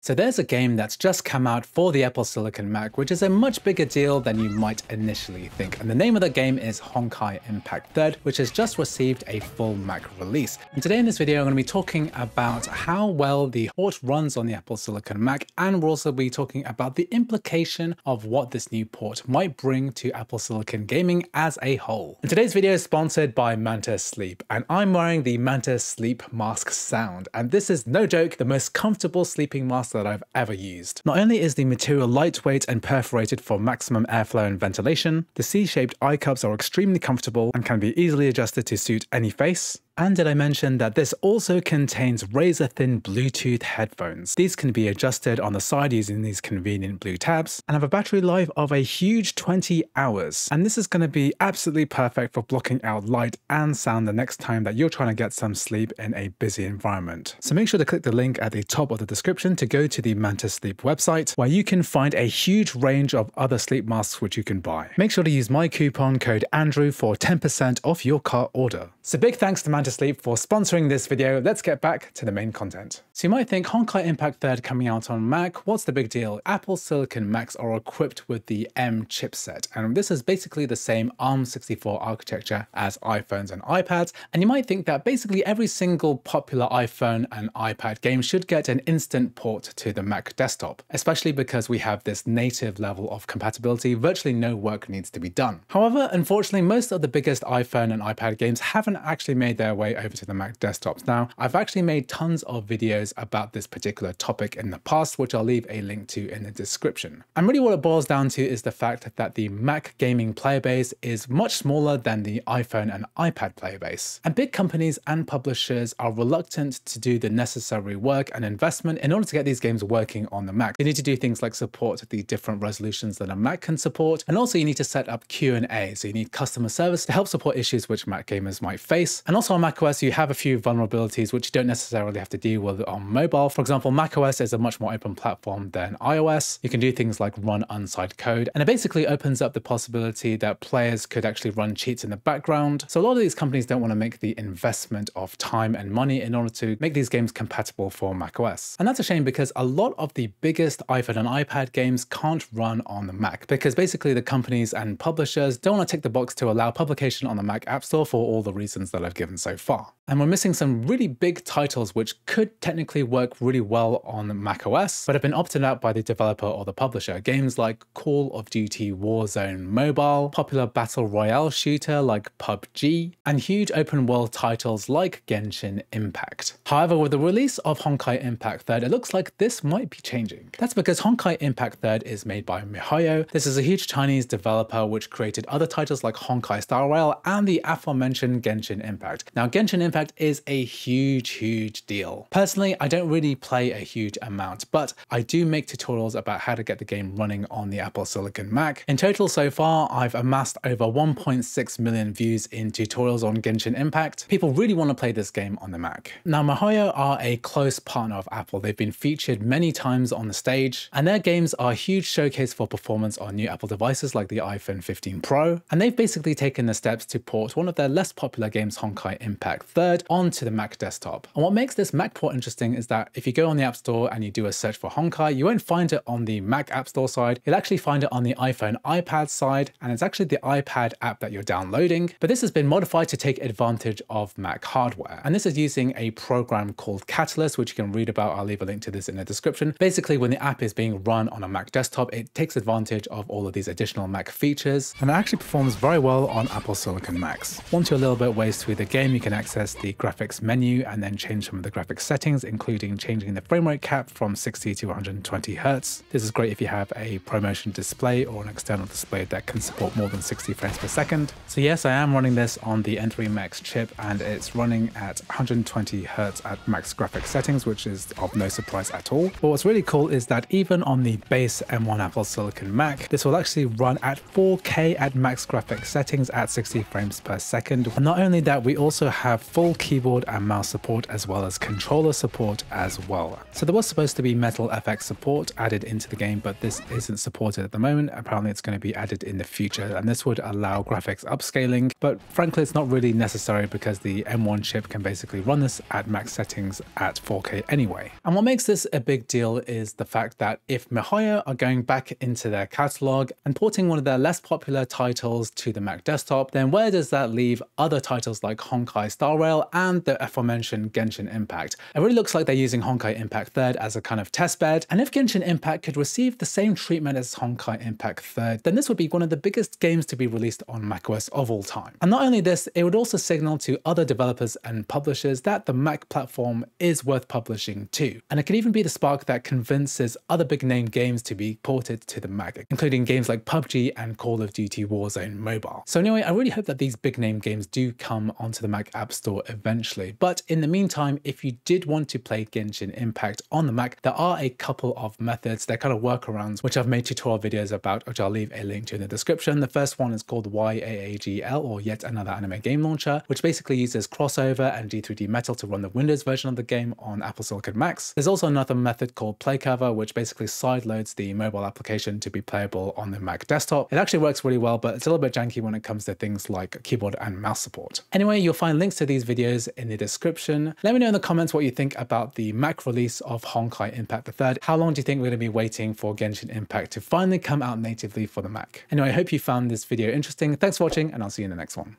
So there's a game that's just come out for the Apple Silicon Mac, which is a much bigger deal than you might initially think. And the name of the game is Honkai Impact 3rd, which has just received a full Mac release. And today in this video, I'm going to be talking about how well the port runs on the Apple Silicon Mac, and we'll also be talking about the implication of what this new port might bring to Apple Silicon gaming as a whole. And today's video is sponsored by Manta Sleep, and I'm wearing the Manta Sleep Mask Sound. And this is no joke, the most comfortable sleeping mask that I've ever used. Not only is the material lightweight and perforated for maximum airflow and ventilation, the C-shaped eye cups are extremely comfortable and can be easily adjusted to suit any face, and did I mention that this also contains razor thin Bluetooth headphones. These can be adjusted on the side using these convenient blue tabs and have a battery life of a huge 20 hours. And this is going to be absolutely perfect for blocking out light and sound the next time that you're trying to get some sleep in a busy environment. So make sure to click the link at the top of the description to go to the Manta Sleep website where you can find a huge range of other sleep masks which you can buy. Make sure to use my coupon code Andrew for 10% off your cart order. So big thanks to Manta to Sleep for sponsoring this video. Let's get back to the main content. So you might think Honkai Impact 3rd coming out on Mac, what's the big deal? Apple Silicon Macs are equipped with the M chipset, and this is basically the same ARM64 architecture as iPhones and iPads, and you might think that basically every single popular iPhone and iPad game should get an instant port to the Mac desktop, especially because we have this native level of compatibility, virtually no work needs to be done. However, unfortunately, most of the biggest iPhone and iPad games haven't actually made their way over to the Mac desktops. Now, I've actually made tons of videos about this particular topic in the past, which I'll leave a link to in the description. And really what it boils down to is the fact that the Mac gaming player base is much smaller than the iPhone and iPad player base. And big companies and publishers are reluctant to do the necessary work and investment in order to get these games working on the Mac. You need to do things like support the different resolutions that a Mac can support, and also you need to set up Q&A, so you need customer service to help support issues which Mac gamers might face. And also on macOS, you have a few vulnerabilities which you don't necessarily have to deal with on mobile. For example, macOS is a much more open platform than iOS. You can do things like run unsigned code, and it basically opens up the possibility that players could actually run cheats in the background. So a lot of these companies don't want to make the investment of time and money in order to make these games compatible for macOS. And that's a shame because a lot of the biggest iPhone and iPad games can't run on the Mac because basically the companies and publishers don't want to tick the box to allow publication on the Mac App Store for all the reasons that I've given so far. And we're missing some really big titles which could technically work really well on macOS, but have been opted out by the developer or the publisher. Games like Call of Duty Warzone Mobile, popular battle royale shooter like PUBG, and huge open world titles like Genshin Impact. However, with the release of Honkai Impact 3rd, it looks like this might be changing. That's because Honkai Impact 3rd is made by MiHoYo. This is a huge Chinese developer which created other titles like Honkai Star Rail and the aforementioned Genshin Impact. Now, Genshin Impact is a huge, huge deal. Personally, I don't really play a huge amount, but I do make tutorials about how to get the game running on the Apple Silicon Mac. In total so far, I've amassed over 1.6 million views in tutorials on Genshin Impact. People really want to play this game on the Mac. Now, miHoYo are a close partner of Apple. They've been featured many times on the stage, and their games are a huge showcase for performance on new Apple devices like the iPhone 15 Pro. And they've basically taken the steps to port one of their less popular games, Honkai Impact 3rd, onto the Mac desktop. And what makes this Mac port interesting is that if you go on the App Store and you do a search for Honkai, you won't find it on the Mac App Store side. You'll actually find it on the iPhone, iPad side, and it's actually the iPad app that you're downloading. But this has been modified to take advantage of Mac hardware. And this is using a program called Catalyst, which you can read about. I'll leave a link to this in the description. Basically, when the app is being run on a Mac desktop, it takes advantage of all of these additional Mac features, and it actually performs very well on Apple Silicon Macs. Once you're a little bit ways through the game, you can access the graphics menu and then change some of the graphics settings, including changing the frame rate cap from 60 to 120 Hertz. This is great if you have a ProMotion display or an external display that can support more than 60 frames per second. So yes, I am running this on the M3 Max chip and it's running at 120 Hertz at max graphics settings, which is of no surprise at all. But what's really cool is that even on the base M1 Apple Silicon Mac, this will actually run at 4K at max graphics settings at 60 frames per second. And not only that, we also have full keyboard and mouse support as well as controller support as well. So there was supposed to be Metal FX support added into the game, but this isn't supported at the moment. Apparently it's going to be added in the future and this would allow graphics upscaling, but frankly it's not really necessary because the M1 chip can basically run this at max settings at 4K anyway. And what makes this a big deal is the fact that if miHoYo are going back into their catalog and porting one of their less popular titles to the Mac desktop, then where does that leave other titles like Honkai Star Rail and the aforementioned Genshin Impact? It really looks like they're using Honkai Impact 3rd as a kind of testbed, and if Genshin Impact could receive the same treatment as Honkai Impact 3rd, then this would be one of the biggest games to be released on macOS of all time. And not only this, it would also signal to other developers and publishers that the Mac platform is worth publishing too. And it could even be the spark that convinces other big name games to be ported to the Mac, including games like PUBG and Call of Duty Warzone Mobile. So anyway, I really hope that these big name games do come onto the Mac App Store eventually. But in the meantime, if you did want to play Genshin Impact on the Mac, there are a couple of methods, they're kind of workarounds, which I've made tutorial videos about, which I'll leave a link to in the description. The first one is called YAAGL, or Yet Another Anime Game Launcher, which basically uses Crossover and D3D Metal to run the Windows version of the game on Apple Silicon Macs. There's also another method called PlayCover, which basically sideloads the mobile application to be playable on the Mac desktop. It actually works really well, but it's a little bit janky when it comes to things like keyboard and mouse support. Anyway, you'll links to these videos in the description. Let me know in the comments what you think about the Mac release of Honkai Impact 3. How long do you think we're going to be waiting for Genshin Impact to finally come out natively for the Mac? Anyway, I hope you found this video interesting. Thanks for watching, and I'll see you in the next one.